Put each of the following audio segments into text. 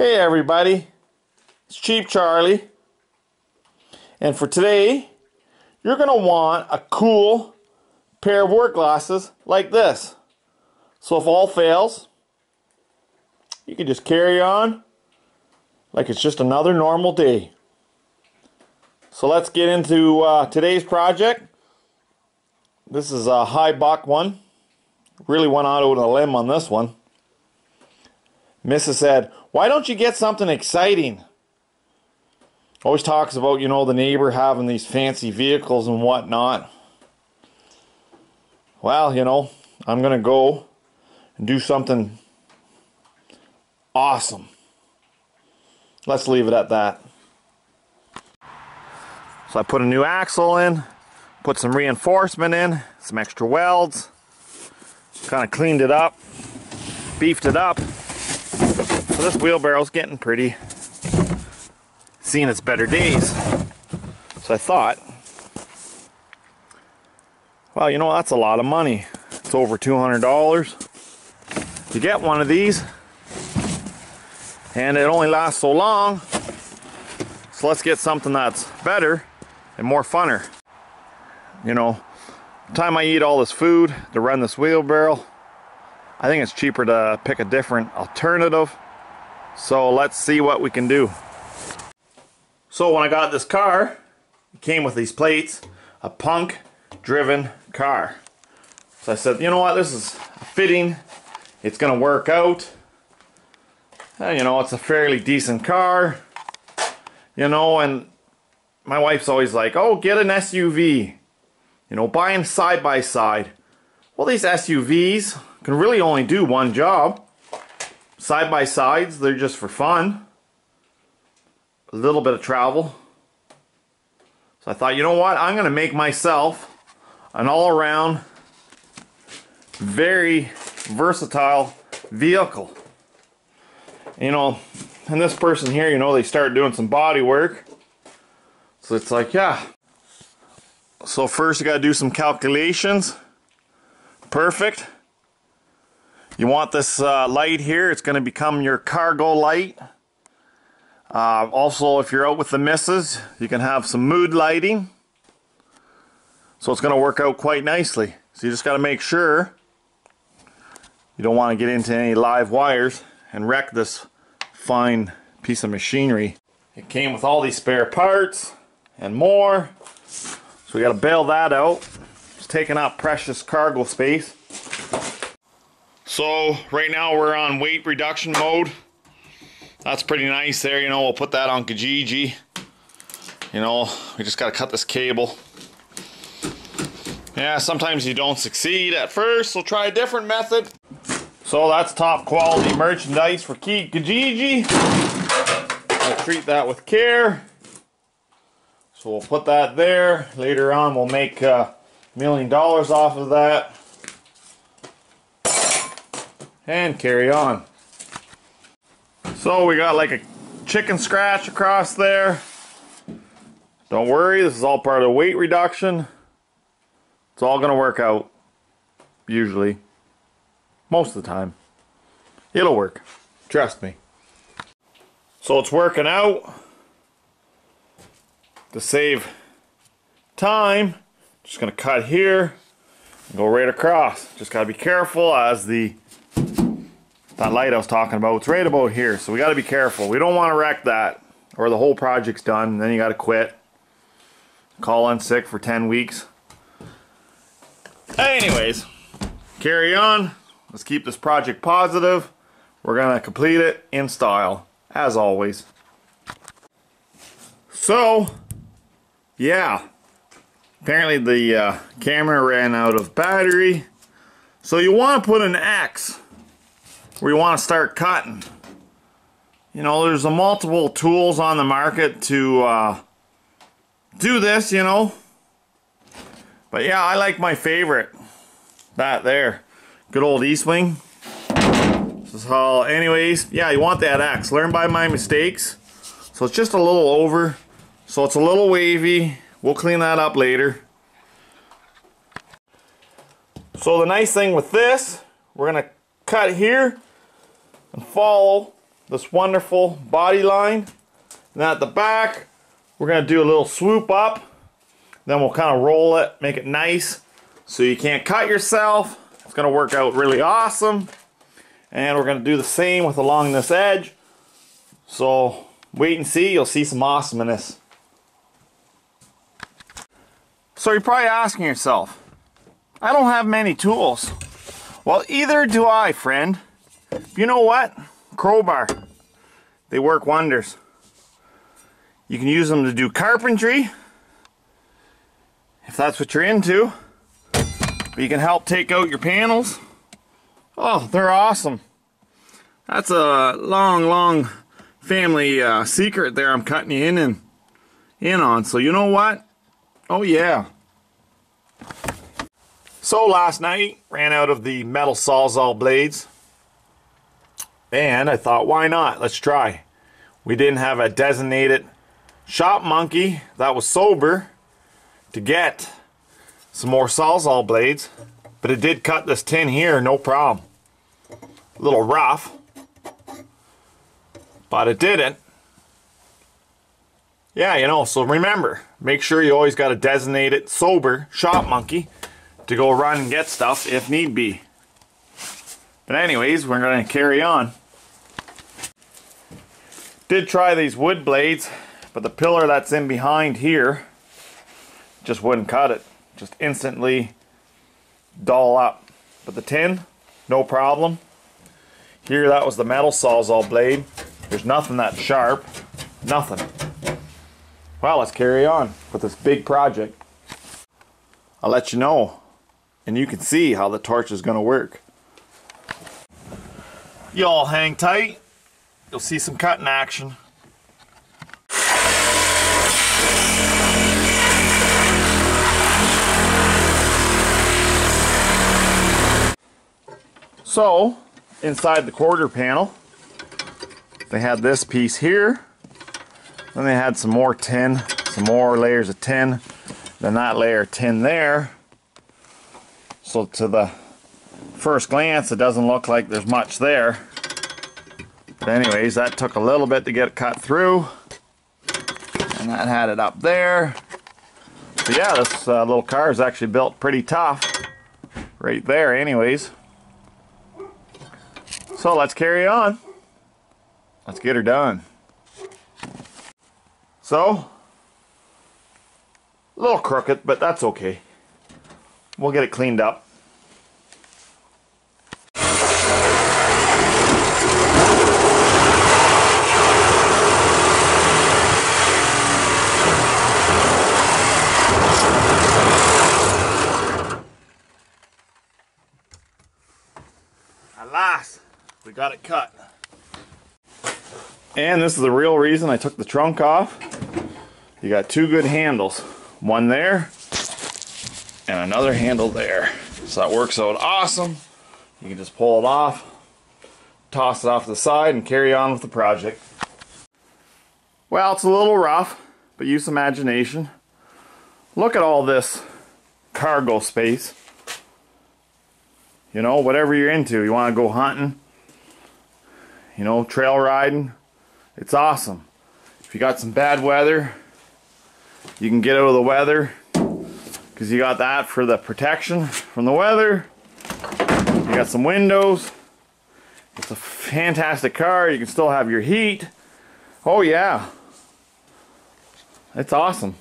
Hey everybody, it's Cheap Charlie. And for today, you're going to want a cool pair of work glasses like this. So if all fails, you can just carry on like it's just another normal day. So let's get into uh, today's project. This is a high buck one. Really went out on a limb on this one. Mrs. said, why don't you get something exciting? Always talks about, you know, the neighbor having these fancy vehicles and whatnot. Well, you know, I'm going to go and do something awesome. Let's leave it at that. So I put a new axle in, put some reinforcement in, some extra welds, kind of cleaned it up, beefed it up. This wheelbarrow's getting pretty, seeing its better days. So I thought, well, you know, that's a lot of money. It's over $200. You get one of these, and it only lasts so long. So let's get something that's better and more funner. You know, time I eat all this food to run this wheelbarrow, I think it's cheaper to pick a different alternative so let's see what we can do. So when I got this car, it came with these plates, a punk driven car. So I said, you know what, this is fitting, it's gonna work out. And, you know, it's a fairly decent car, you know, and my wife's always like, oh, get an SUV, you know, buy them side by side. Well, these SUVs can really only do one job side by sides they're just for fun. A little bit of travel. So I thought you know what? I'm gonna make myself an all-around very versatile vehicle. You know and this person here you know they start doing some body work. So it's like yeah. So first you got to do some calculations. Perfect you want this uh, light here, it's going to become your cargo light. Uh, also, if you're out with the missus, you can have some mood lighting. So it's going to work out quite nicely. So you just got to make sure you don't want to get into any live wires and wreck this fine piece of machinery. It came with all these spare parts and more. So we got to bail that out. It's taking up precious cargo space. So right now we're on weight reduction mode. That's pretty nice there, you know, we'll put that on Kijiji. You know, we just gotta cut this cable. Yeah, sometimes you don't succeed at first, so try a different method. So that's top quality merchandise for Kijiji. We'll treat that with care. So we'll put that there. Later on we'll make a uh, million dollars off of that and carry on. So we got like a chicken scratch across there. Don't worry, this is all part of the weight reduction. It's all going to work out, usually. Most of the time. It'll work. Trust me. So it's working out. To save time, just going to cut here go right across. Just got to be careful as the that light I was talking about, it's right about here. So we got to be careful. We don't want to wreck that or the whole project's done. Then you got to quit. Call in sick for 10 weeks. Anyways, carry on. Let's keep this project positive. We're going to complete it in style, as always. So, yeah. Apparently the uh, camera ran out of battery. So you want to put an X you want to start cutting. You know, there's a multiple tools on the market to uh, do this, you know. But yeah, I like my favorite. That there. Good old Estwing. This is how, anyways, yeah, you want that X. Learn by my mistakes. So it's just a little over. So it's a little wavy. We'll clean that up later. So the nice thing with this, we're going to cut here and follow this wonderful body line. And at the back, we're going to do a little swoop up. Then we'll kind of roll it, make it nice so you can't cut yourself. It's going to work out really awesome. And we're going to do the same with along this edge. So wait and see, you'll see some awesomeness. So you're probably asking yourself, I don't have many tools. Well, either do I, friend. You know what? Crowbar. They work wonders. You can use them to do carpentry, if that's what you're into. But you can help take out your panels. Oh, they're awesome. That's a long, long family uh, secret there I'm cutting you in and in on. So you know what? Oh yeah. So last night, ran out of the metal Sawzall blades. And I thought, why not? Let's try. We didn't have a designated shop monkey that was sober to get some more Sawzall blades. But it did cut this tin here, no problem. A little rough. But it didn't. Yeah, you know, so remember, make sure you always got a designated sober shop monkey to go run and get stuff if need be. But anyways, we're going to carry on. Did try these wood blades, but the pillar that's in behind here just wouldn't cut it. Just instantly dull up. But the tin, no problem. Here that was the metal Sawzall blade. There's nothing that sharp. Nothing. Well, let's carry on with this big project. I'll let you know and you can see how the torch is going to work. You all hang tight. You'll see some cutting action. So, inside the quarter panel, they had this piece here. Then they had some more tin, some more layers of tin. Then that layer of tin there. So to the first glance, it doesn't look like there's much there. But anyways, that took a little bit to get it cut through. And that had it up there. So yeah, this uh, little car is actually built pretty tough. Right there anyways. So let's carry on. Let's get her done. So, a little crooked, but that's okay. We'll get it cleaned up. Cut. And this is the real reason I took the trunk off. You got two good handles. One there, and another handle there. So that works out awesome. You can just pull it off, toss it off to the side, and carry on with the project. Well, it's a little rough, but use imagination. Look at all this cargo space. You know, whatever you're into. You want to go hunting, you know, trail riding. It's awesome. If you got some bad weather, you can get out of the weather because you got that for the protection from the weather. You got some windows. It's a fantastic car. You can still have your heat. Oh yeah. It's awesome.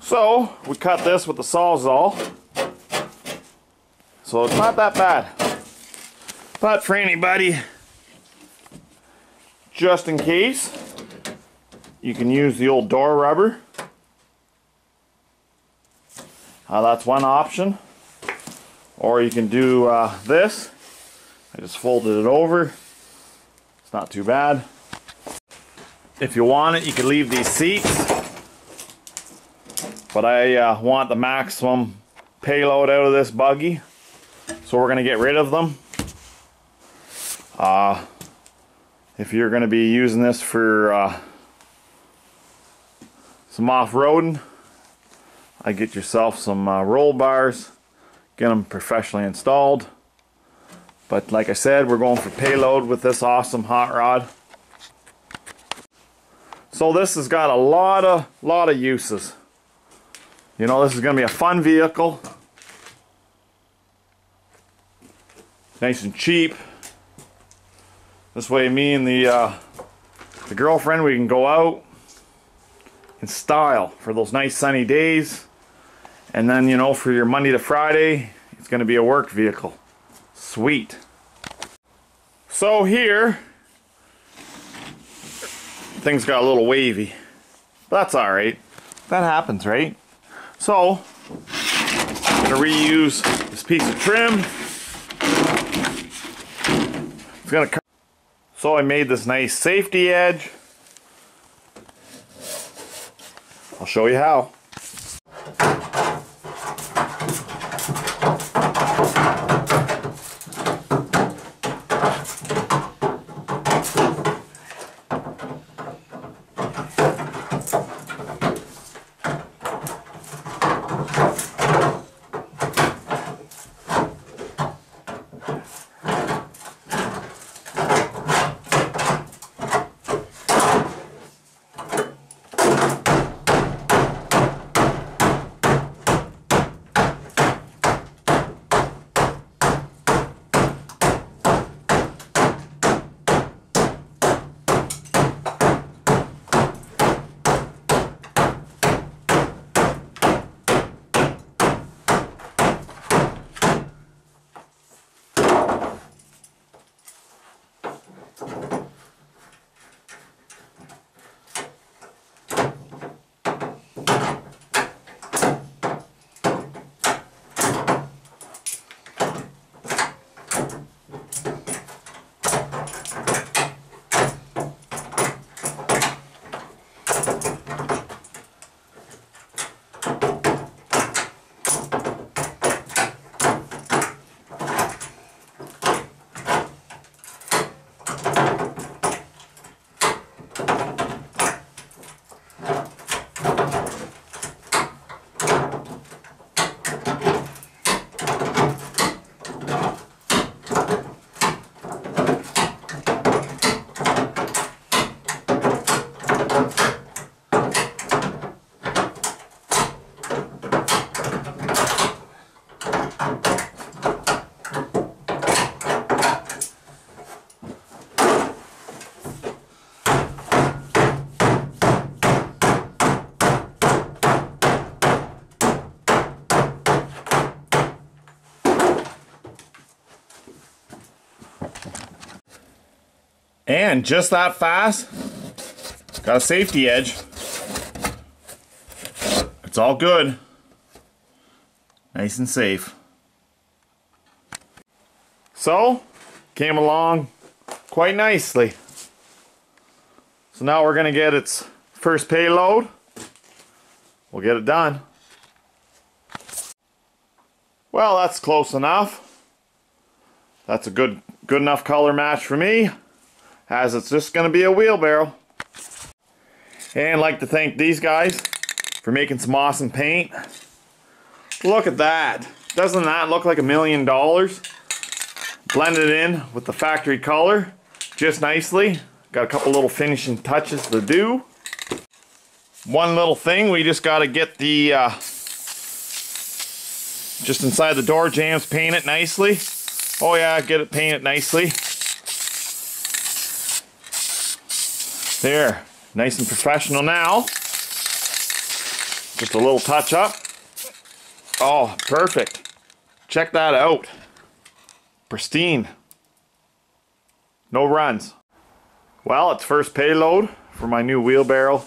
So, we cut this with the Sawzall. So it's not that bad. But for anybody, just in case, you can use the old door rubber. Uh, that's one option. Or you can do uh, this. I just folded it over. It's not too bad. If you want it, you can leave these seats. But I uh, want the maximum payload out of this buggy. So we're going to get rid of them. Uh, if you're going to be using this for uh, some off-roading, I get yourself some uh, roll bars, get them professionally installed. But like I said, we're going for payload with this awesome hot rod. So this has got a lot of lot of uses. You know, this is going to be a fun vehicle. Nice and cheap. This way me and the uh, the girlfriend we can go out in style for those nice sunny days. And then, you know, for your Monday to Friday, it's going to be a work vehicle. Sweet. So here, things got a little wavy. That's alright. That happens, right? So, I'm going to reuse this piece of trim. It's going to So I made this nice safety edge. I'll show you how. And just that fast, got a safety edge. It's all good. Nice and safe. So, came along quite nicely. So now we're to get its first payload. We'll get it done. Well, that's close enough. That's a good good enough color match for me as it's just going to be a wheelbarrow. And I'd like to thank these guys for making some awesome paint. Look at that. Doesn't that look like a million dollars? Blended in with the factory color just nicely. Got a couple little finishing touches to do. One little thing, we just got to get the, uh, just inside the door jambs, paint it nicely. Oh yeah, get it painted nicely. There, nice and professional now. Just a little touch up. Oh, perfect. Check that out. Pristine. No runs. Well, it's first payload for my new wheelbarrow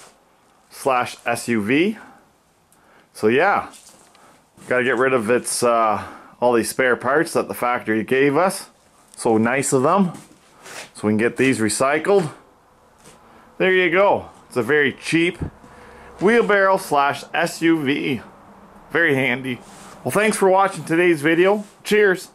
slash SUV. So yeah, got to get rid of its uh, all these spare parts that the factory gave us. So nice of them. So we can get these recycled there you go. It's a very cheap wheelbarrow slash SUV. Very handy. Well, thanks for watching today's video. Cheers.